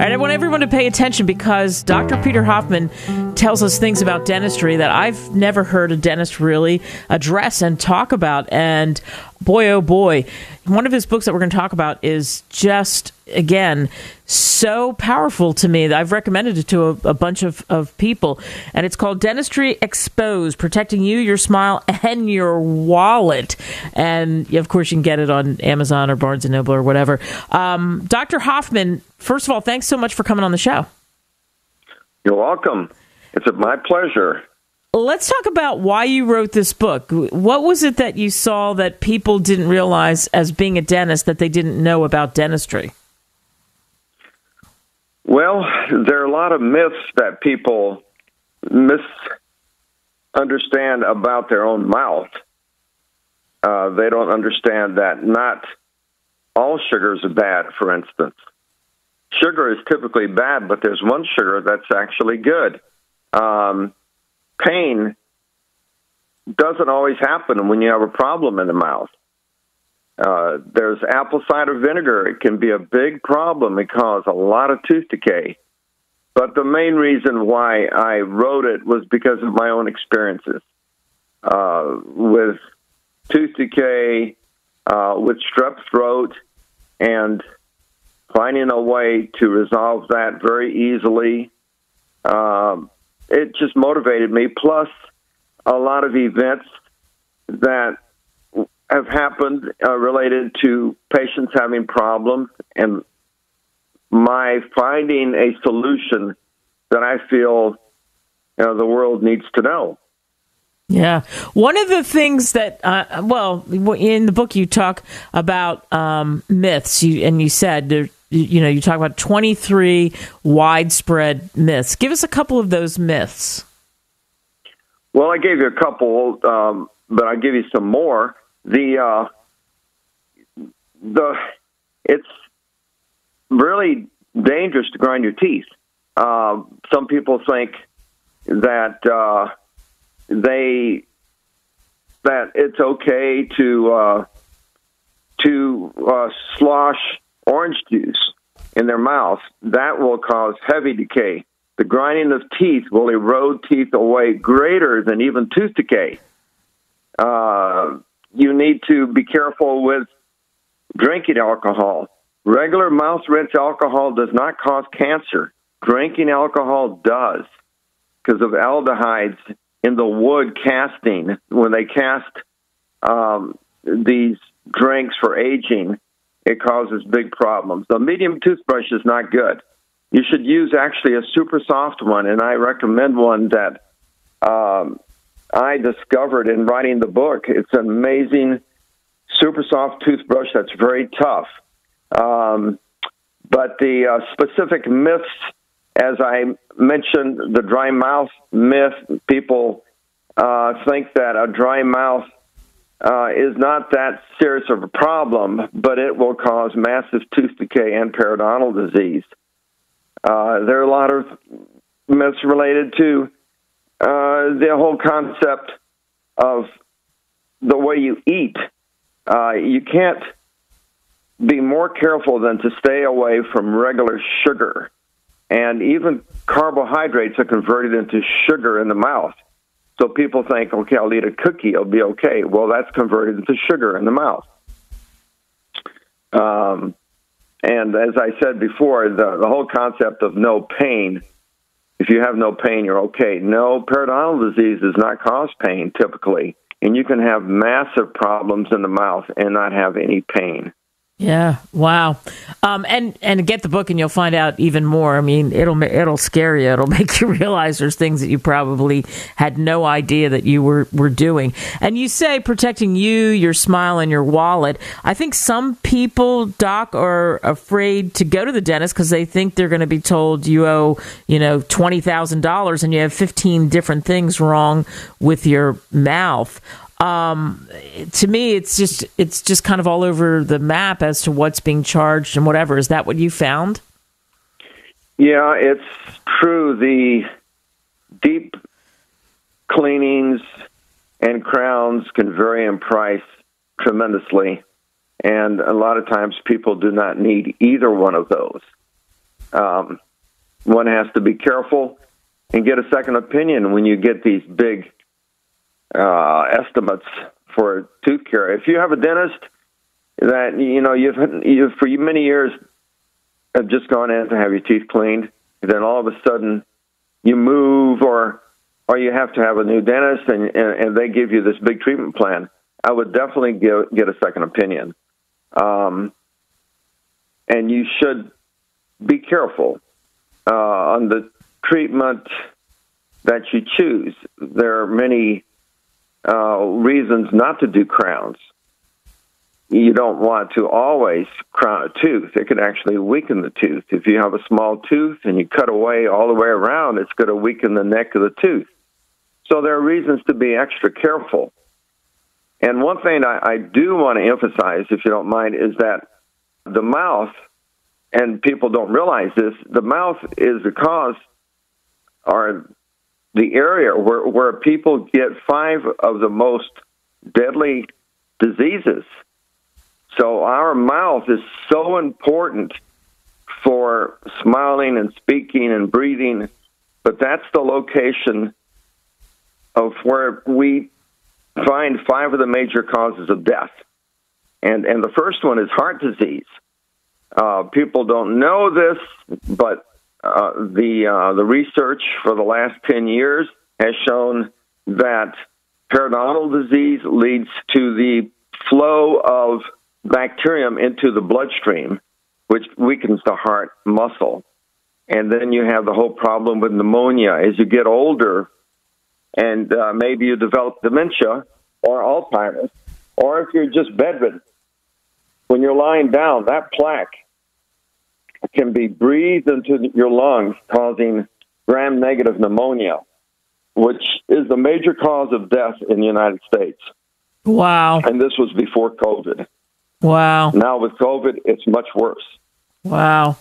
I want everyone to pay attention because Dr. Peter Hofmann tells us things about dentistry that I've never heard a dentist really address and talk about. And boy, oh boy, one of his books that we're going to talk about is just, again, so powerful to me that I've recommended it to a, a, bunch of, of people. And it's called Dentistry Exposed Protecting You, Your Smile, and Your Wallet. And of course, you can get it on Amazon or Barnes and Noble or whatever. Um, Dr. Hofmann, first of all, thanks so much for coming on the show. You're welcome. It's my pleasure. Let's talk about why you wrote this book. What was it that you saw that people didn't realize as being a dentist that they didn't know about dentistry? Well, there are a lot of myths that people misunderstand about their own mouth. Uh, they don't understand that not all sugars are bad, for instance. Sugar is typically bad, but there's one sugar that's actually good. Um, pain doesn't always happen when you have a problem in the mouth. Uh, there's apple cider vinegar. It can be a big problem. It causes a lot of tooth decay. But the main reason why I wrote it was because of my own experiences uh, with tooth decay, uh, with strep throat, and finding a way to resolve that very easily. Um, it just motivated me. Plus, a lot of events that have happened uh, related to patients having problems and my finding a solution that I feel you know, the world needs to know. Yeah. One of the things that, uh, well, in the book you talk about um, myths, you, and you said there, you know, you talk about 23 widespread myths. Give us a couple of those myths. Well, I gave you a couple, um, but I'll give you some more. The uh, the it's really dangerous to grind your teeth. Uh, some people think that uh, they that it's okay to uh, to uh, slosh orange juice in their mouth, that will cause heavy decay. The grinding of teeth will erode teeth away greater than even tooth decay. Uh, you need to be careful with drinking alcohol. Regular mouth rinse alcohol does not cause cancer. Drinking alcohol does because of aldehydes in the wood casting. When they cast um, these drinks for aging, it causes big problems. The medium toothbrush is not good. You should use actually a super soft one, and I recommend one that um, I discovered in writing the book. It's an amazing super soft toothbrush that's very tough. Um, but the uh, specific myths, as I mentioned, the dry mouth myth, people uh, think that a dry mouth uh, is not that serious of a problem, but it will cause massive tooth decay and periodontal disease. Uh, there are a lot of myths related to uh, the whole concept of the way you eat. Uh, you can't be more careful than to stay away from regular sugar. And even carbohydrates are converted into sugar in the mouth. So people think, okay, I'll eat a cookie, it'll be okay. Well, that's converted into sugar in the mouth. Um, and as I said before, the, the whole concept of no pain, if you have no pain, you're okay. No, periodontal disease does not cause pain typically. And you can have massive problems in the mouth and not have any pain. Yeah. Wow. Um, and and get the book, and you'll find out even more. I mean, it'll it'll scare you. It'll make you realize there's things that you probably had no idea that you were were doing. And you say protecting you, your smile, and your wallet. I think some people, Doc, are afraid to go to the dentist because they think they're going to be told you owe you know twenty thousand dollars and you have fifteen different things wrong with your mouth um, to me, it's just it's just kind of all over the map as to what's being charged and whatever. Is that what you found? Yeah, it's true. The deep cleanings and crowns can vary in price tremendously, and a lot of times people do not need either one of those. Um, one has to be careful and get a second opinion when you get these big uh, estimates for tooth care. If you have a dentist that you know you've, you've for many years have just gone in to have your teeth cleaned, then all of a sudden you move or or you have to have a new dentist and, and, and they give you this big treatment plan. I would definitely give, get a second opinion. Um, and you should be careful uh, on the treatment that you choose. There are many uh, reasons not to do crowns. You don't want to always crown a tooth. It could actually weaken the tooth. If you have a small tooth and you cut away all the way around, it's going to weaken the neck of the tooth. So there are reasons to be extra careful. And one thing I, I do want to emphasize, if you don't mind, is that the mouth, and people don't realize this, the mouth is the cause or the area where, where people get five of the most deadly diseases. So our mouth is so important for smiling and speaking and breathing, but that's the location of where we find five of the major causes of death. And, and the first one is heart disease. Uh, people don't know this, but uh, the uh, the research for the last ten years has shown that periodontal disease leads to the flow of bacterium into the bloodstream, which weakens the heart muscle. And then you have the whole problem with pneumonia. As you get older, and uh, maybe you develop dementia or Alzheimer's, or if you're just bedridden, when you're lying down, that plaque can be breathed into your lungs, causing gram negative pneumonia, which is the major cause of death in the United States. Wow. And this was before COVID. Wow. Now with COVID, it's much worse. Wow.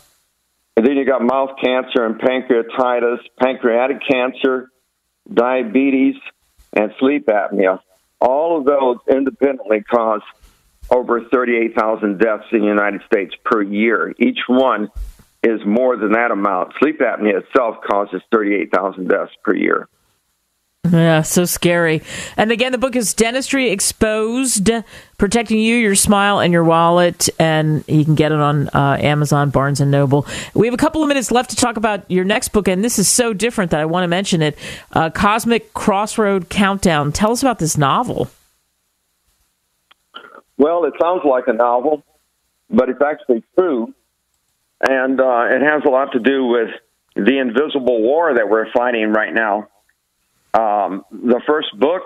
And then you got mouth cancer and pancreatitis, pancreatic cancer, diabetes, and sleep apnea. All of those independently cause over 38,000 deaths in the United States per year. Each one is more than that amount. Sleep apnea itself causes 38,000 deaths per year. Yeah, so scary. And again, the book is Dentistry Exposed Protecting You, Your Smile, and Your Wallet. And you can get it on uh, Amazon, Barnes and Noble. We have a couple of minutes left to talk about your next book. And this is so different that I want to mention it uh, Cosmic Crossroad Countdown. Tell us about this novel. Well, it sounds like a novel, but it's actually true. And uh, it has a lot to do with the invisible war that we're fighting right now um, the first book,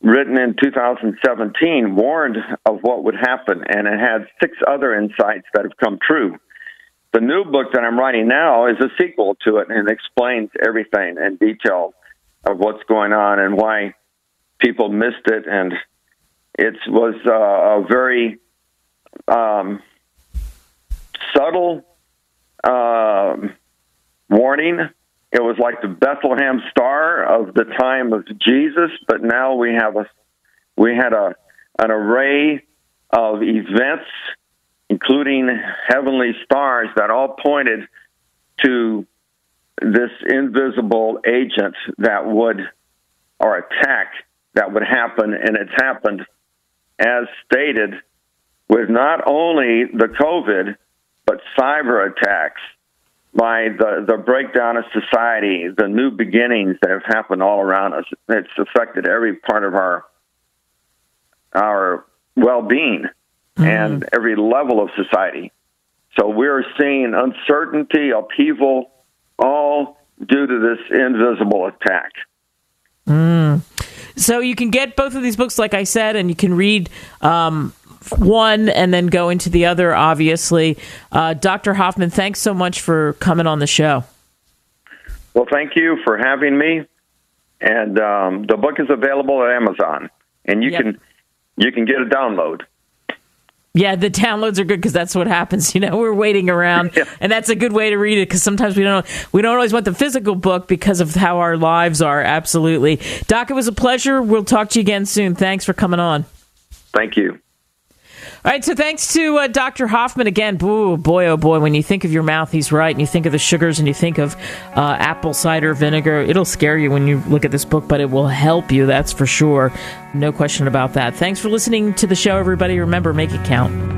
written in 2017, warned of what would happen, and it had six other insights that have come true. The new book that I'm writing now is a sequel to it and explains everything in detail of what's going on and why people missed it. And it was uh, a very um, subtle uh, warning. It was like the Bethlehem star of the time of Jesus, but now we have a we had a an array of events, including heavenly stars, that all pointed to this invisible agent that would or attack that would happen, and it's happened as stated with not only the COVID but cyber attacks by the, the breakdown of society, the new beginnings that have happened all around us. It's affected every part of our our well being mm-hmm. and every level of society. So we're seeing uncertainty, upheaval, all due to this invisible attack. Mm. So you can get both of these books, like I said, and you can read um, one and then go into the other, obviously. Uh, Dr. Hofmann, thanks so much for coming on the show. Well, thank you for having me. And um, the book is available at Amazon, and you yep. can you can get a download. Yeah, the downloads are good because that's what happens. You know, we're waiting around, yeah. and that's a good way to read it because sometimes we don't we don't always want the physical book because of how our lives are. Absolutely, Doc, it was a pleasure. We'll talk to you again soon. Thanks for coming on. Thank you. All right, so thanks to uh, Dr. Hofmann again. Boo, boy, oh boy, when you think of your mouth, he's right. And you think of the sugars and you think of uh, apple cider vinegar, it'll scare you when you look at this book, but it will help you, that's for sure. No question about that. Thanks for listening to the show, everybody. Remember, make it count.